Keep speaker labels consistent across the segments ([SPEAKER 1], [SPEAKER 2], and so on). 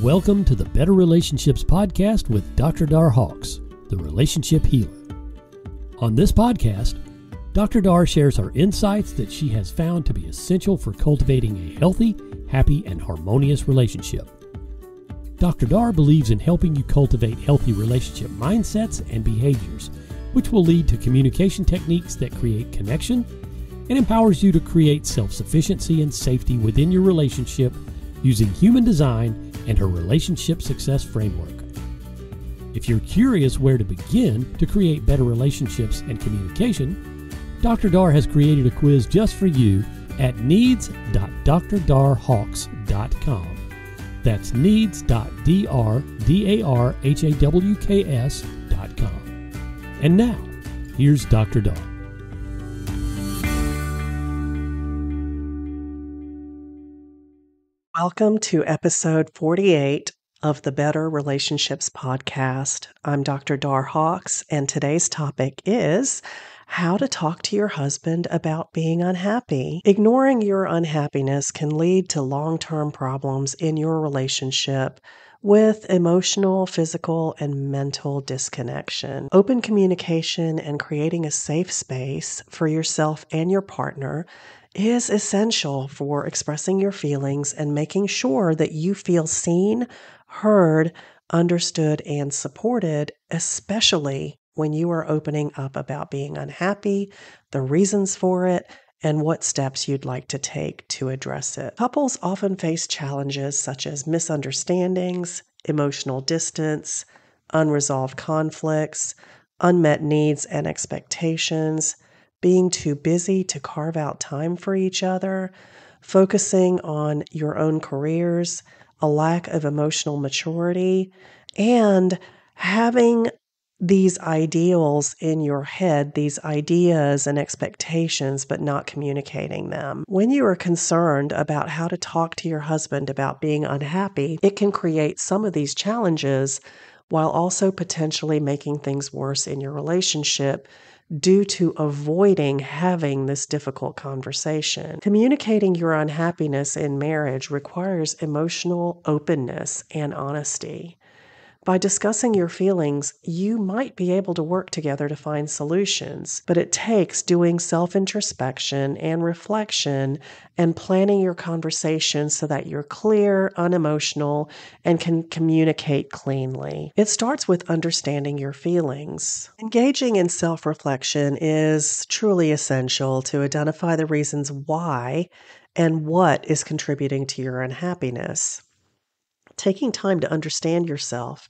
[SPEAKER 1] Welcome to the Better Relationships Podcast with Dr. Dar Hawks, the relationship healer. On this podcast, Dr. Dar shares her insights that she has found to be essential for cultivating a healthy, happy, and harmonious relationship. Dr. Dar believes in helping you cultivate healthy relationship mindsets and behaviors, which will lead to communication techniques that create connection and empowers you to create self sufficiency and safety within your relationship using human design and her relationship success framework. If you're curious where to begin to create better relationships and communication, Dr. Dar has created a quiz just for you at needs.drdarhawks.com. That's needs.drdarhawks.com. And now, here's Dr. Dar.
[SPEAKER 2] Welcome to episode 48 of the Better Relationships Podcast. I'm Dr. Dar Hawks, and today's topic is how to talk to your husband about being unhappy. Ignoring your unhappiness can lead to long term problems in your relationship with emotional, physical, and mental disconnection. Open communication and creating a safe space for yourself and your partner is essential for expressing your feelings and making sure that you feel seen, heard, understood, and supported, especially when you are opening up about being unhappy, the reasons for it, and what steps you'd like to take to address it. Couples often face challenges such as misunderstandings, emotional distance, unresolved conflicts, unmet needs and expectations being too busy to carve out time for each other, focusing on your own careers, a lack of emotional maturity, and having these ideals in your head, these ideas and expectations, but not communicating them. When you are concerned about how to talk to your husband about being unhappy, it can create some of these challenges while also potentially making things worse in your relationship due to avoiding having this difficult conversation. Communicating your unhappiness in marriage requires emotional openness and honesty. By discussing your feelings, you might be able to work together to find solutions, but it takes doing self introspection and reflection and planning your conversation so that you're clear, unemotional, and can communicate cleanly. It starts with understanding your feelings. Engaging in self reflection is truly essential to identify the reasons why and what is contributing to your unhappiness taking time to understand yourself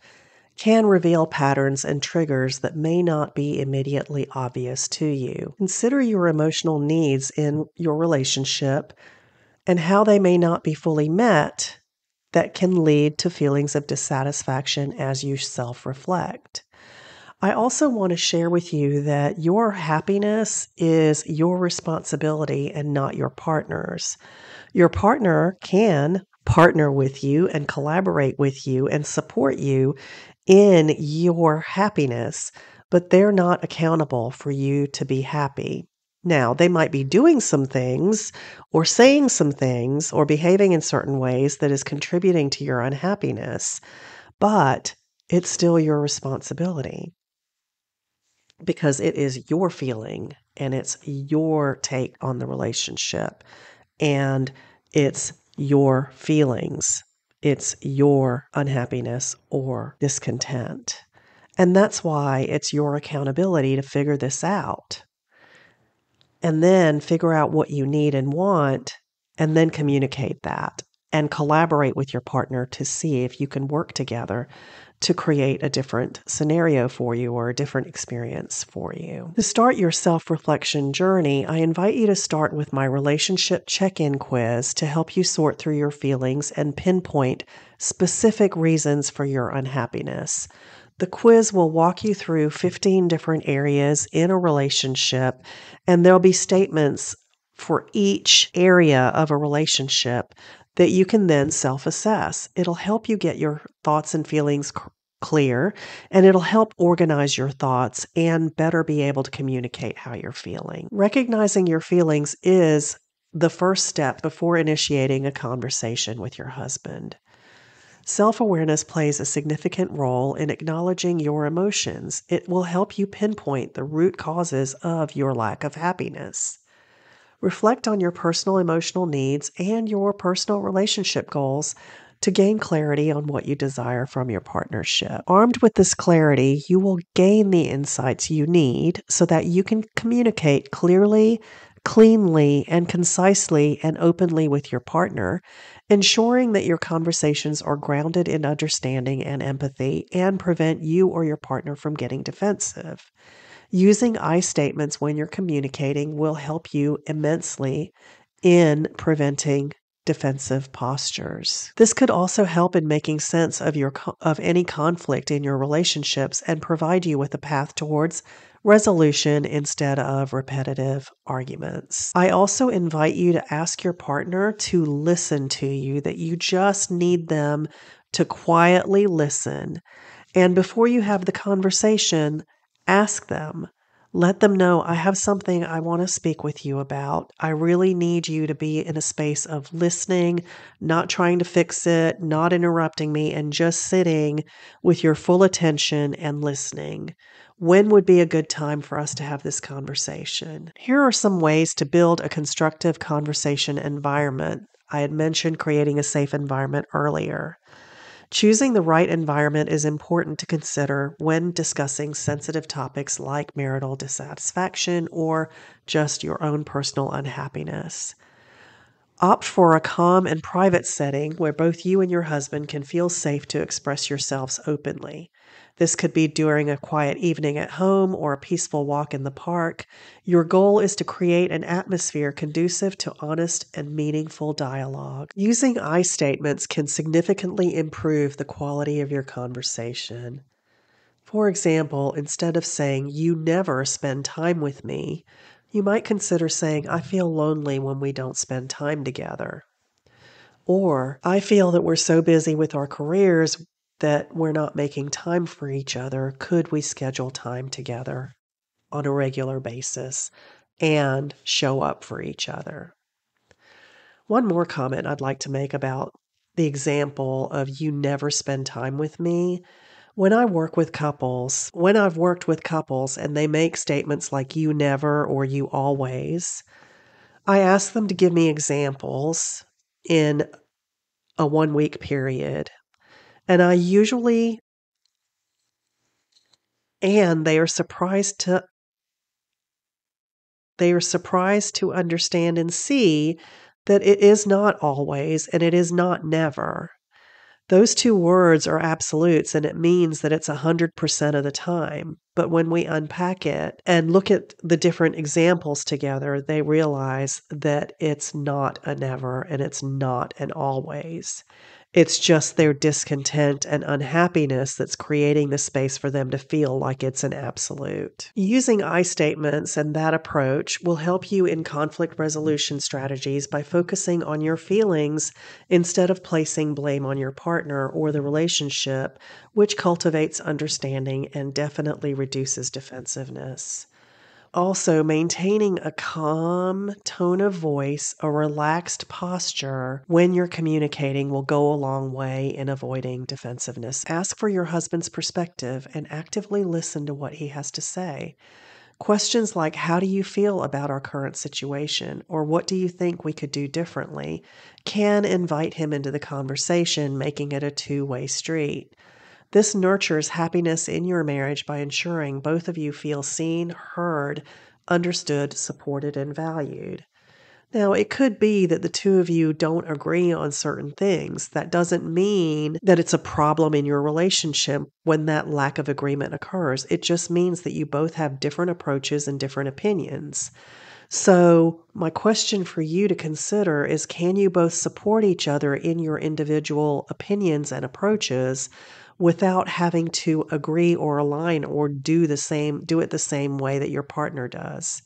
[SPEAKER 2] can reveal patterns and triggers that may not be immediately obvious to you. Consider your emotional needs in your relationship and how they may not be fully met that can lead to feelings of dissatisfaction as you self reflect. I also want to share with you that your happiness is your responsibility and not your partner's. Your partner can partner with you and collaborate with you and support you in your happiness, but they're not accountable for you to be happy. Now, they might be doing some things or saying some things or behaving in certain ways that is contributing to your unhappiness, but it's still your responsibility because it is your feeling and it's your take on the relationship and it's your feelings, it's your unhappiness or discontent. And that's why it's your accountability to figure this out. And then figure out what you need and want, and then communicate that and collaborate with your partner to see if you can work together to create a different scenario for you or a different experience for you. To start your self reflection journey, I invite you to start with my relationship check in quiz to help you sort through your feelings and pinpoint specific reasons for your unhappiness. The quiz will walk you through 15 different areas in a relationship, and there'll be statements for each area of a relationship that you can then self assess. It'll help you get your thoughts and feelings c- clear, and it'll help organize your thoughts and better be able to communicate how you're feeling. Recognizing your feelings is the first step before initiating a conversation with your husband. Self awareness plays a significant role in acknowledging your emotions. It will help you pinpoint the root causes of your lack of happiness. Reflect on your personal emotional needs and your personal relationship goals to gain clarity on what you desire from your partnership. Armed with this clarity, you will gain the insights you need so that you can communicate clearly, cleanly, and concisely and openly with your partner, ensuring that your conversations are grounded in understanding and empathy and prevent you or your partner from getting defensive. Using I statements when you're communicating will help you immensely in preventing defensive postures. This could also help in making sense of your of any conflict in your relationships and provide you with a path towards resolution instead of repetitive arguments. I also invite you to ask your partner to listen to you that you just need them to quietly listen. And before you have the conversation, ask them let them know I have something I want to speak with you about. I really need you to be in a space of listening, not trying to fix it, not interrupting me, and just sitting with your full attention and listening. When would be a good time for us to have this conversation? Here are some ways to build a constructive conversation environment. I had mentioned creating a safe environment earlier. Choosing the right environment is important to consider when discussing sensitive topics like marital dissatisfaction or just your own personal unhappiness. Opt for a calm and private setting where both you and your husband can feel safe to express yourselves openly. This could be during a quiet evening at home or a peaceful walk in the park. Your goal is to create an atmosphere conducive to honest and meaningful dialogue. Using I statements can significantly improve the quality of your conversation. For example, instead of saying, You never spend time with me, you might consider saying, I feel lonely when we don't spend time together. Or, I feel that we're so busy with our careers, that we're not making time for each other, could we schedule time together on a regular basis and show up for each other? One more comment I'd like to make about the example of you never spend time with me. When I work with couples, when I've worked with couples and they make statements like you never or you always, I ask them to give me examples in a one week period and I usually and they are surprised to they are surprised to understand and see that it is not always and it is not never. Those two words are absolutes and it means that it's 100% of the time. But when we unpack it and look at the different examples together, they realize that it's not a never and it's not an always. It's just their discontent and unhappiness that's creating the space for them to feel like it's an absolute. Using I statements and that approach will help you in conflict resolution strategies by focusing on your feelings instead of placing blame on your partner or the relationship, which cultivates understanding and definitely reduces defensiveness. Also, maintaining a calm tone of voice, a relaxed posture when you're communicating will go a long way in avoiding defensiveness. Ask for your husband's perspective and actively listen to what he has to say. Questions like, How do you feel about our current situation? or What do you think we could do differently? can invite him into the conversation, making it a two way street. This nurtures happiness in your marriage by ensuring both of you feel seen, heard, understood, supported, and valued. Now, it could be that the two of you don't agree on certain things. That doesn't mean that it's a problem in your relationship when that lack of agreement occurs. It just means that you both have different approaches and different opinions. So, my question for you to consider is can you both support each other in your individual opinions and approaches without having to agree or align or do the same do it the same way that your partner does.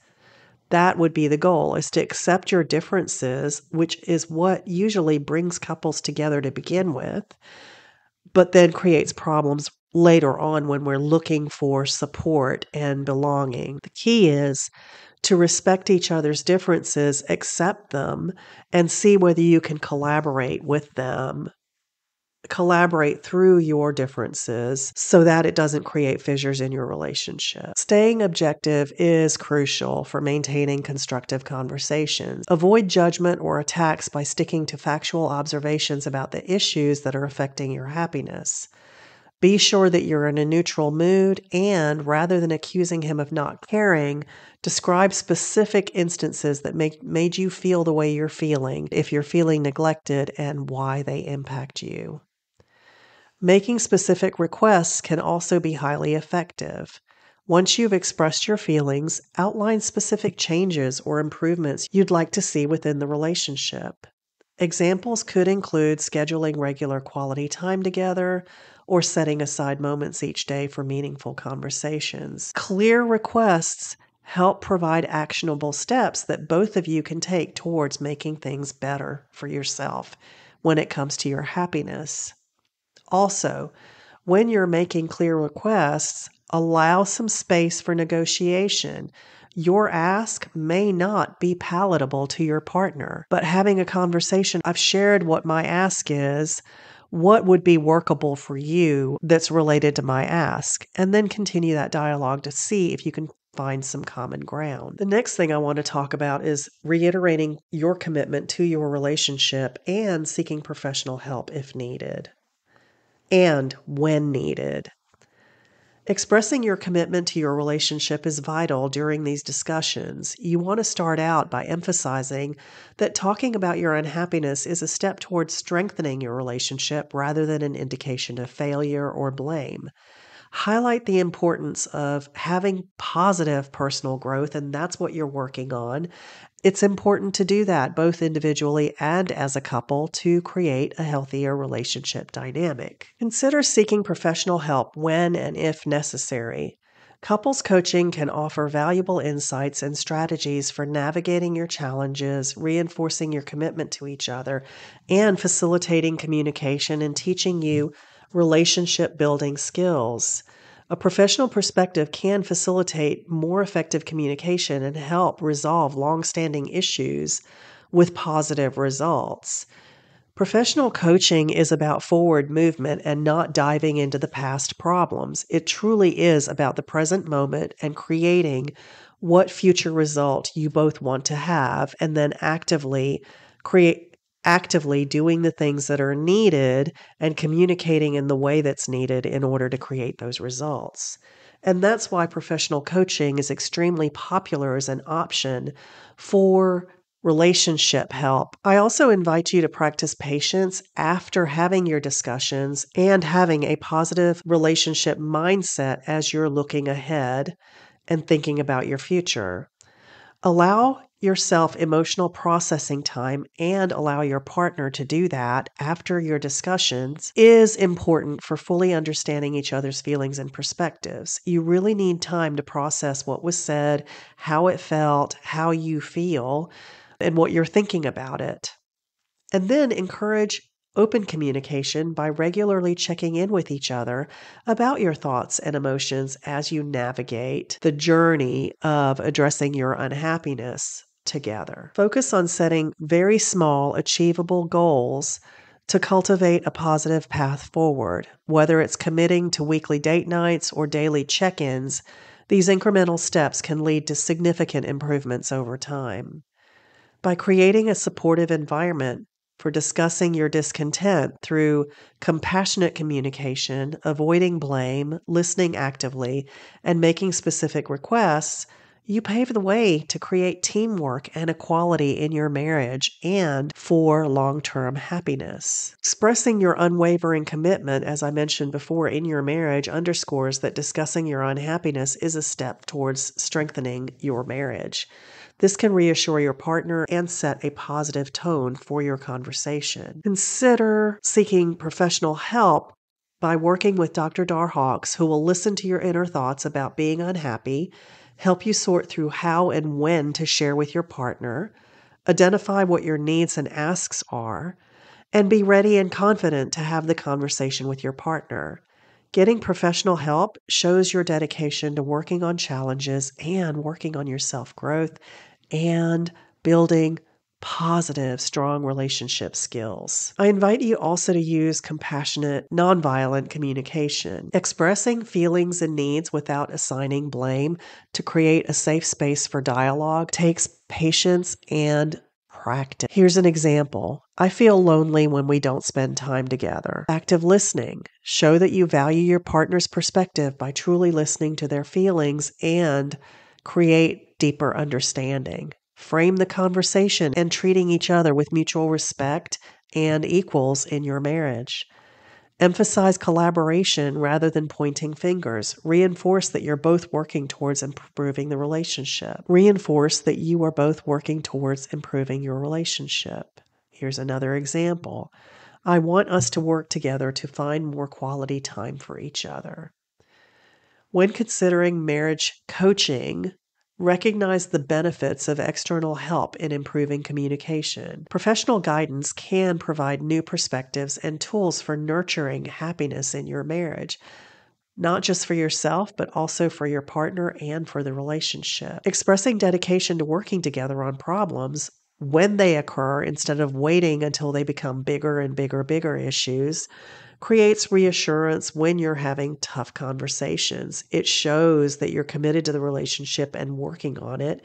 [SPEAKER 2] That would be the goal is to accept your differences which is what usually brings couples together to begin with but then creates problems later on when we're looking for support and belonging. The key is to respect each other's differences, accept them, and see whether you can collaborate with them collaborate through your differences so that it doesn't create fissures in your relationship. Staying objective is crucial for maintaining constructive conversations. Avoid judgment or attacks by sticking to factual observations about the issues that are affecting your happiness. Be sure that you're in a neutral mood and rather than accusing him of not caring, describe specific instances that make, made you feel the way you're feeling if you're feeling neglected and why they impact you. Making specific requests can also be highly effective. Once you've expressed your feelings, outline specific changes or improvements you'd like to see within the relationship. Examples could include scheduling regular quality time together or setting aside moments each day for meaningful conversations. Clear requests help provide actionable steps that both of you can take towards making things better for yourself when it comes to your happiness. Also, when you're making clear requests, allow some space for negotiation. Your ask may not be palatable to your partner, but having a conversation, I've shared what my ask is. What would be workable for you that's related to my ask? And then continue that dialogue to see if you can find some common ground. The next thing I want to talk about is reiterating your commitment to your relationship and seeking professional help if needed and when needed. Expressing your commitment to your relationship is vital during these discussions. You want to start out by emphasizing that talking about your unhappiness is a step towards strengthening your relationship rather than an indication of failure or blame highlight the importance of having positive personal growth, and that's what you're working on. It's important to do that both individually and as a couple to create a healthier relationship dynamic. Consider seeking professional help when and if necessary. Couples coaching can offer valuable insights and strategies for navigating your challenges, reinforcing your commitment to each other, and facilitating communication and teaching you relationship building skills. A professional perspective can facilitate more effective communication and help resolve long-standing issues with positive results. Professional coaching is about forward movement and not diving into the past problems. It truly is about the present moment and creating what future result you both want to have and then actively create actively doing the things that are needed and communicating in the way that's needed in order to create those results. And that's why professional coaching is extremely popular as an option for relationship help. I also invite you to practice patience after having your discussions and having a positive relationship mindset as you're looking ahead and thinking about your future. Allow yourself emotional processing time and allow your partner to do that after your discussions is important for fully understanding each other's feelings and perspectives. You really need time to process what was said, how it felt, how you feel, and what you're thinking about it. And then encourage open communication by regularly checking in with each other about your thoughts and emotions as you navigate the journey of addressing your unhappiness together. Focus on setting very small, achievable goals to cultivate a positive path forward. Whether it's committing to weekly date nights or daily check ins, these incremental steps can lead to significant improvements over time. By creating a supportive environment for discussing your discontent through compassionate communication, avoiding blame, listening actively, and making specific requests, you pave the way to create teamwork and equality in your marriage and for long term happiness. Expressing your unwavering commitment, as I mentioned before, in your marriage underscores that discussing your unhappiness is a step towards strengthening your marriage. This can reassure your partner and set a positive tone for your conversation. Consider seeking professional help by working with Dr. Dar Hawks, who will listen to your inner thoughts about being unhappy help you sort through how and when to share with your partner, identify what your needs and asks are, and be ready and confident to have the conversation with your partner. Getting professional help shows your dedication to working on challenges and working on your self growth and building positive, strong relationship skills. I invite you also to use compassionate, nonviolent communication, expressing feelings and needs without assigning blame to create a safe space for dialogue takes patience and practice. Here's an example. I feel lonely when we don't spend time together. Active listening. Show that you value your partner's perspective by truly listening to their feelings and create deeper understanding frame the conversation and treating each other with mutual respect and equals in your marriage. Emphasize collaboration rather than pointing fingers. Reinforce that you're both working towards improving the relationship. Reinforce that you are both working towards improving your relationship. Here's another example. I want us to work together to find more quality time for each other. When considering marriage coaching, Recognize the benefits of external help in improving communication. Professional guidance can provide new perspectives and tools for nurturing happiness in your marriage, not just for yourself, but also for your partner and for the relationship. Expressing dedication to working together on problems when they occur instead of waiting until they become bigger and bigger, bigger issues creates reassurance when you're having tough conversations. It shows that you're committed to the relationship and working on it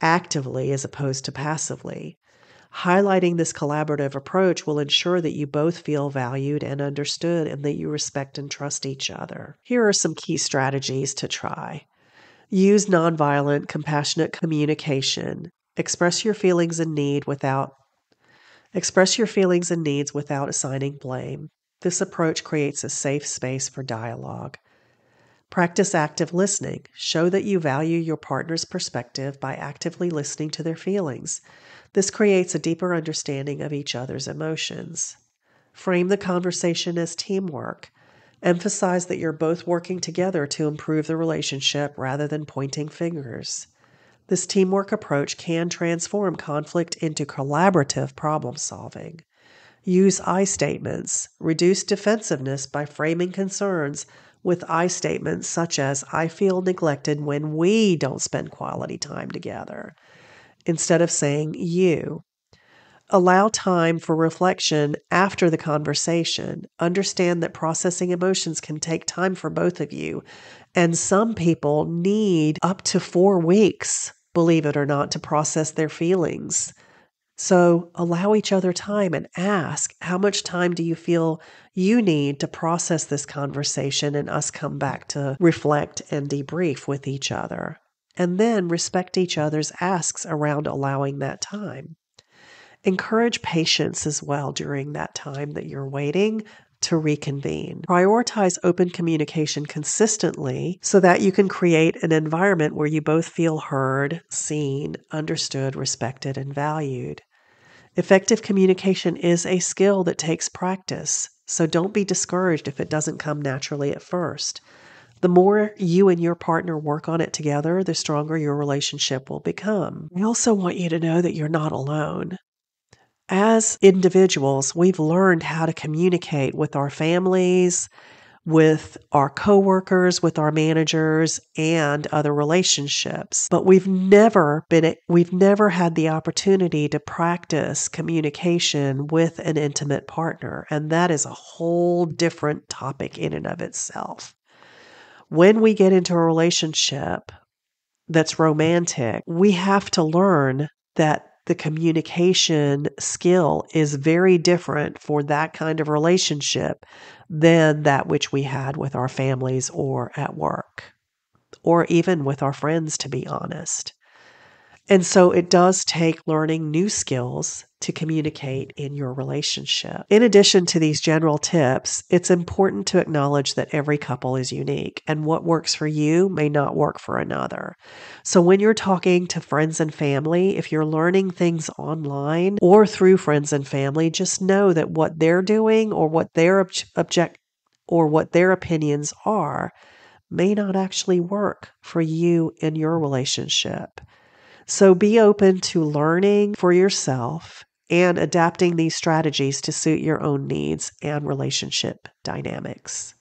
[SPEAKER 2] actively as opposed to passively. Highlighting this collaborative approach will ensure that you both feel valued and understood and that you respect and trust each other. Here are some key strategies to try. Use nonviolent, compassionate communication. Express your feelings and need without express your feelings and needs without assigning blame. This approach creates a safe space for dialogue. Practice active listening. Show that you value your partner's perspective by actively listening to their feelings. This creates a deeper understanding of each other's emotions. Frame the conversation as teamwork. Emphasize that you're both working together to improve the relationship rather than pointing fingers. This teamwork approach can transform conflict into collaborative problem solving. Use I statements. Reduce defensiveness by framing concerns with I statements such as, I feel neglected when we don't spend quality time together, instead of saying you. Allow time for reflection after the conversation. Understand that processing emotions can take time for both of you, and some people need up to four weeks, believe it or not, to process their feelings. So allow each other time and ask, how much time do you feel you need to process this conversation and us come back to reflect and debrief with each other? And then respect each other's asks around allowing that time. Encourage patience as well during that time that you're waiting to reconvene. Prioritize open communication consistently so that you can create an environment where you both feel heard, seen, understood, respected, and valued. Effective communication is a skill that takes practice, so don't be discouraged if it doesn't come naturally at first. The more you and your partner work on it together, the stronger your relationship will become. I also want you to know that you're not alone. As individuals, we've learned how to communicate with our families, with our coworkers, with our managers and other relationships. But we've never been we've never had the opportunity to practice communication with an intimate partner, and that is a whole different topic in and of itself. When we get into a relationship that's romantic, we have to learn that the communication skill is very different for that kind of relationship than that which we had with our families or at work, or even with our friends, to be honest. And so it does take learning new skills to communicate in your relationship. In addition to these general tips, it's important to acknowledge that every couple is unique and what works for you may not work for another. So when you're talking to friends and family, if you're learning things online or through friends and family, just know that what they're doing or what their object or what their opinions are may not actually work for you in your relationship. So be open to learning for yourself and adapting these strategies to suit your own needs and relationship dynamics.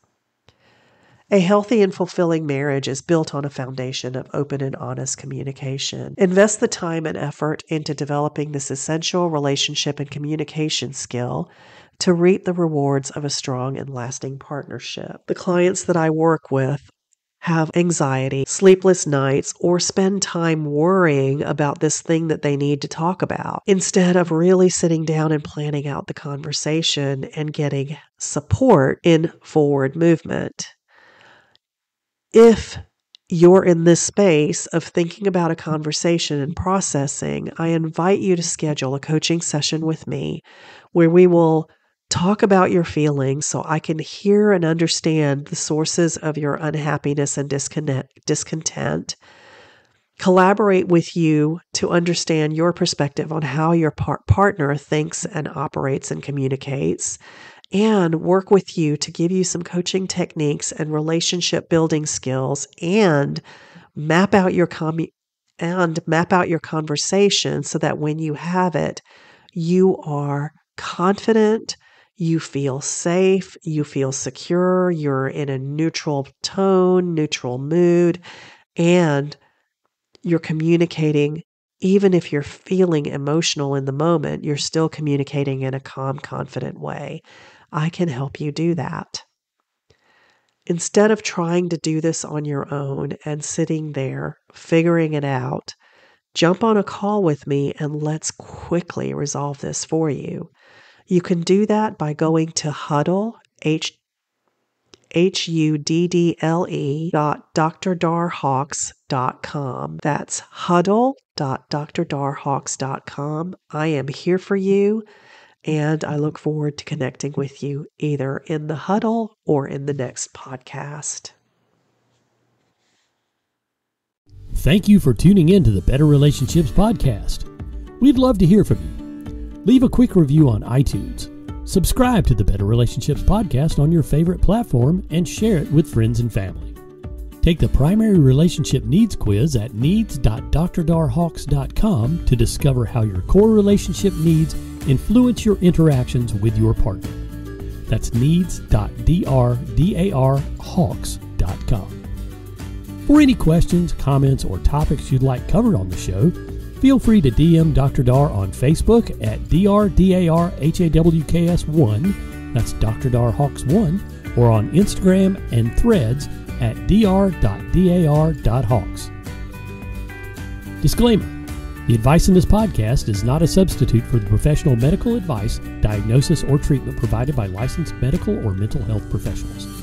[SPEAKER 2] A healthy and fulfilling marriage is built on a foundation of open and honest communication. Invest the time and effort into developing this essential relationship and communication skill to reap the rewards of a strong and lasting partnership. The clients that I work with have anxiety, sleepless nights, or spend time worrying about this thing that they need to talk about instead of really sitting down and planning out the conversation and getting support in forward movement. If you're in this space of thinking about a conversation and processing, I invite you to schedule a coaching session with me where we will Talk about your feelings so I can hear and understand the sources of your unhappiness and discontent. Collaborate with you to understand your perspective on how your par- partner thinks and operates and communicates, and work with you to give you some coaching techniques and relationship building skills and map out your com- and map out your conversation so that when you have it, you are confident, you feel safe, you feel secure, you're in a neutral tone, neutral mood, and you're communicating. Even if you're feeling emotional in the moment, you're still communicating in a calm, confident way. I can help you do that. Instead of trying to do this on your own and sitting there figuring it out, jump on a call with me and let's quickly resolve this for you. You can do that by going to Huddle, H H U D D L E dot drdarhawks.com. That's huddle dot drdarhawks.com. I am here for you, and I look forward to connecting with you either in the huddle or in the next podcast.
[SPEAKER 1] Thank you for tuning in to the Better Relationships Podcast. We'd love to hear from you Leave a quick review on iTunes. Subscribe to the Better Relationships podcast on your favorite platform and share it with friends and family. Take the primary relationship needs quiz at needs.drdarhawks.com to discover how your core relationship needs influence your interactions with your partner. That's needs.drdarhawks.com. For any questions, comments, or topics you'd like covered on the show, Feel free to DM Dr. Dar on Facebook at DRDARHAWKS1, that's Dr. Dar Hawks 1, or on Instagram and threads at dr.dar.hawks. Disclaimer The advice in this podcast is not a substitute for the professional medical advice, diagnosis, or treatment provided by licensed medical or mental health professionals.